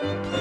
Please.